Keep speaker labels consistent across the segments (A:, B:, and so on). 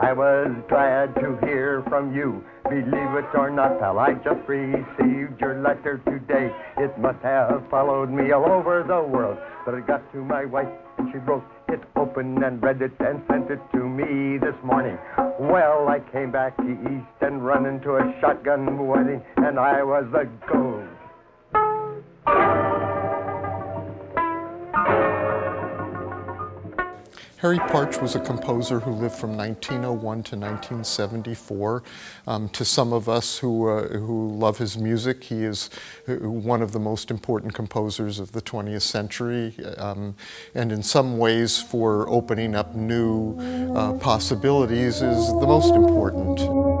A: I was glad to hear from you. Believe it or not, pal, I just received your letter today. It must have followed me all over the world. But it got to my wife, and she broke it open and read it and sent it to me this morning. Well, I came back to East and run into a shotgun wedding, and I was the gold.
B: Harry Partch was a composer who lived from 1901 to 1974. Um, to some of us who, uh, who love his music, he is uh, one of the most important composers of the 20th century, um, and in some ways for opening up new uh, possibilities is the most important.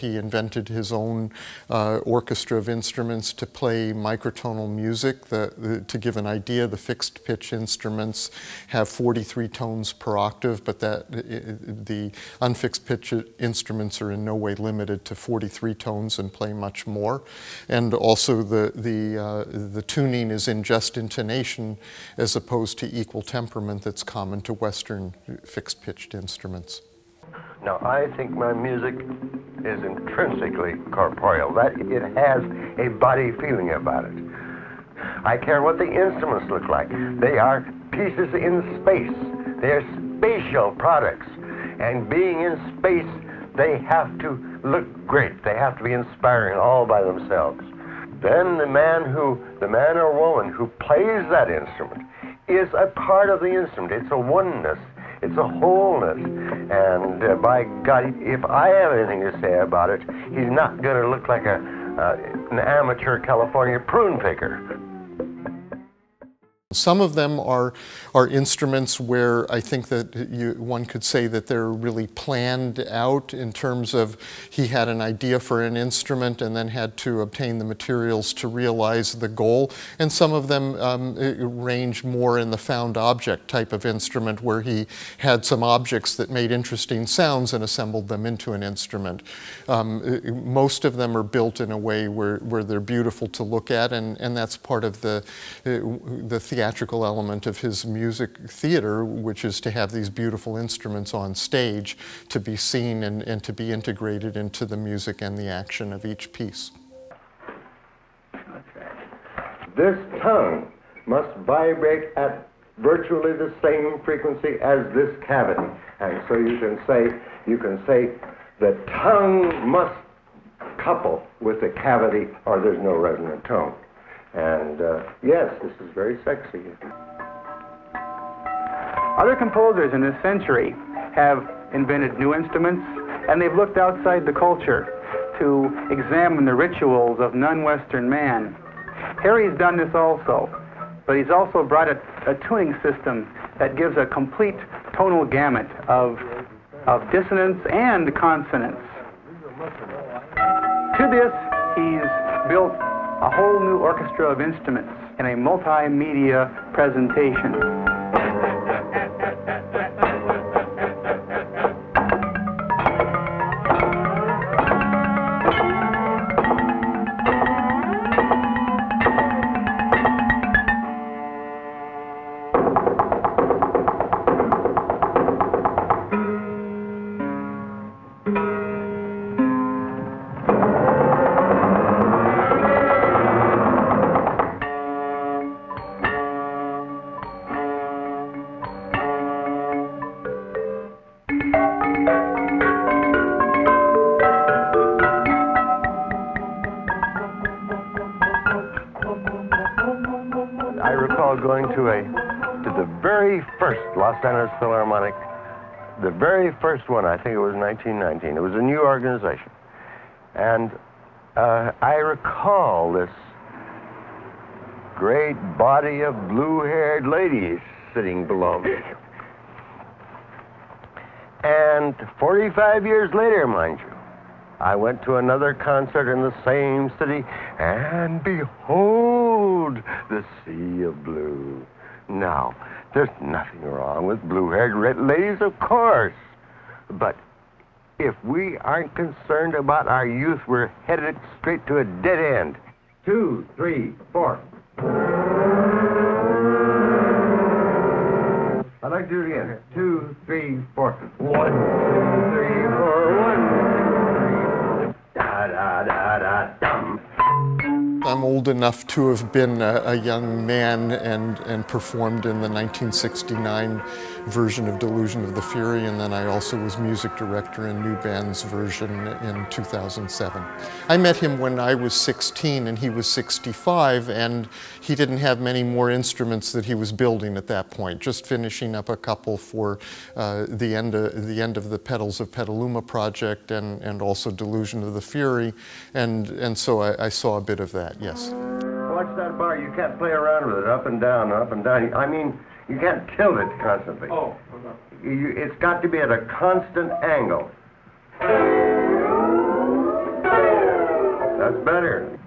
B: He invented his own uh, orchestra of instruments to play microtonal music. The, the, to give an idea, the fixed pitch instruments have 43 tones per octave, but that the unfixed pitch instruments are in no way limited to 43 tones and play much more. And also the, the, uh, the tuning is in just intonation as opposed to equal temperament that's common to Western fixed pitched instruments.
A: Now, I think my music is intrinsically corporeal, that it has a body feeling about it. I care what the instruments look like. They are pieces in space. They're spatial products. And being in space, they have to look great. They have to be inspiring all by themselves. Then the man who, the man or woman who plays that instrument is a part of the instrument. It's a oneness. It's a wholeness. And uh, by God, if I have anything to say about it, he's not going to look like a, uh, an amateur California prune picker.
B: Some of them are, are instruments where I think that you, one could say that they're really planned out in terms of he had an idea for an instrument and then had to obtain the materials to realize the goal. And some of them um, range more in the found object type of instrument where he had some objects that made interesting sounds and assembled them into an instrument. Um, most of them are built in a way where, where they're beautiful to look at and, and that's part of the, the theatrical element of his music theater, which is to have these beautiful instruments on stage to be seen and, and to be integrated into the music and the action of each piece.
A: This tongue must vibrate at virtually the same frequency as this cavity. And so you can say, you can say the tongue must couple with the cavity or there's no resonant tone. And uh, yes, this is very sexy.
C: Other composers in this century have invented new instruments, and they've looked outside the culture to examine the rituals of non-Western man. Harry's done this also, but he's also brought a, a tuning system that gives a complete tonal gamut of, of dissonance and consonance. To this, he's built a whole new orchestra of instruments in a multimedia presentation.
A: Los Angeles Philharmonic, the very first one, I think it was 1919. It was a new organization. And uh, I recall this great body of blue-haired ladies sitting below me. And 45 years later, mind you, I went to another concert in the same city, and behold, the sea of blue. Now, there's nothing wrong with blue-haired red ladies, of course. But if we aren't concerned about our youth, we're headed straight to a dead end. Two, three, four. I'd like to do it again. Two, three, four. One, two, three, four. One, two, three. Da da da da dum.
B: I'm old enough to have been a, a, young man and, and performed in the 1969 version of Delusion of the Fury, and then I also was music director in Newband's version in 2007. I met him when I was 16 and he was 65, and he didn't have many more instruments that he was building at that point, just finishing up a couple for uh, the, end of, the end of the Petals of Petaluma project and, and also Delusion of the Fury, and, and so I, I saw a bit of that that, yes.
A: Watch that bar. You can't play around with it up and down, up and down. I mean, you can't tilt it constantly.
C: Oh.
A: You, it's got to be at a constant angle. That's better.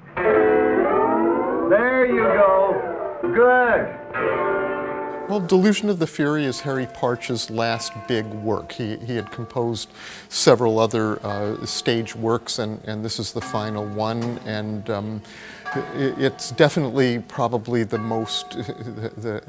A: There you go. Good.
B: Well, Delusion of the Fury is Harry Partch's last big work. He, he had composed several other uh, stage works, and, and this is the final one. And um, it's definitely probably the most, the,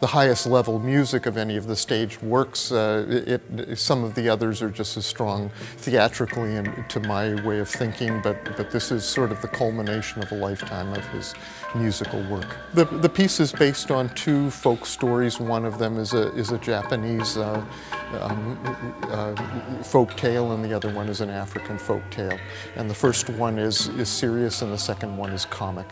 B: the, highest level music of any of the staged works. Uh, it, some of the others are just as strong theatrically and to my way of thinking, but, but this is sort of the culmination of a lifetime of his musical work. The, the piece is based on two folk stories. One of them is a, is a Japanese uh, um, uh, folk tale, and the other one is an African folk tale. And the first one is, is serious, and the second one is comic.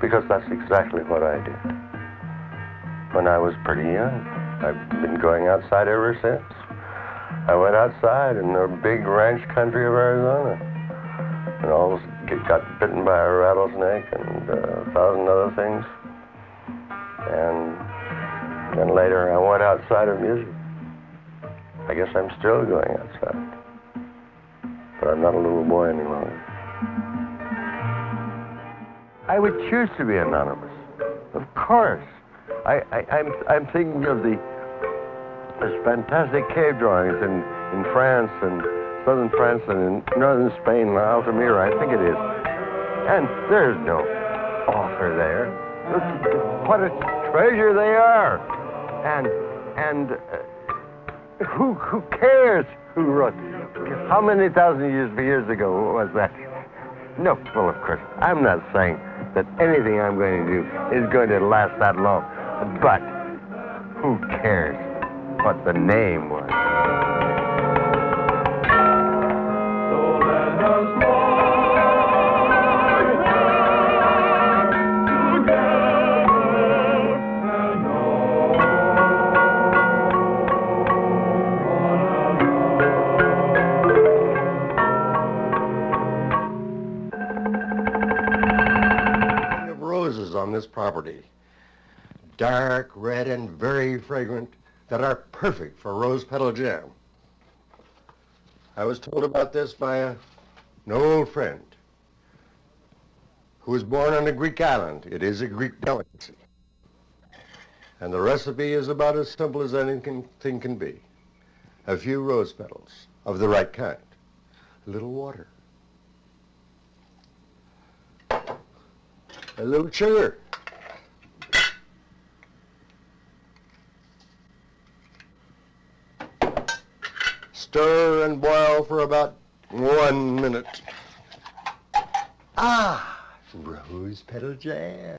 A: Because that's exactly what I did. When I was pretty young, I've been going outside ever since. I went outside in the big ranch country of Arizona and almost got bitten by a rattlesnake and uh, a thousand other things. And then later I went outside of music. I guess I'm still going outside. But I'm not a little boy any longer. I would choose to be anonymous. Of course. I, I, am I'm, I'm thinking of the this fantastic cave drawings in, in France and southern France and in northern Spain, La Altamira, I think it is. And there's no author there. What a treasure they are. And and uh, who who cares who wrote? How many thousand years years ago was that? No, well, of course, I'm not saying that anything I'm going to do is going to last that long. But who cares what the name was? This property. Dark, red, and very fragrant that are perfect for rose petal jam. I was told about this by a, an old friend who was born on a Greek island. It is a Greek delicacy. And the recipe is about as simple as anything can be. A few rose petals of the right kind. A little water. A little sugar. Stir and boil for about one minute. Ah, rose petal jam.